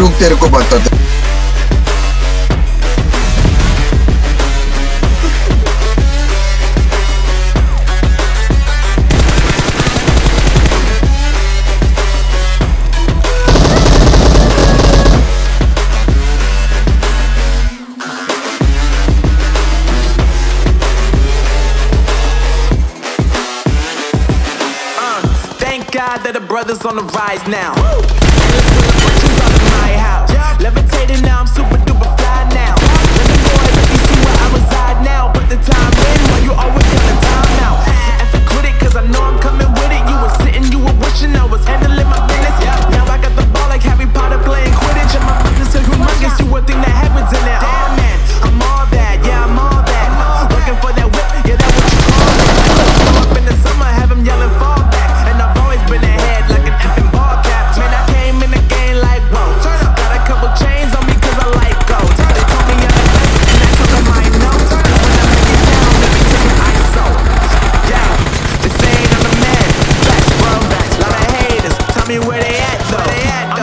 fruta uh, Thank God that the brothers on the rise now. Woo! lighthouse. Levitating now, I'm super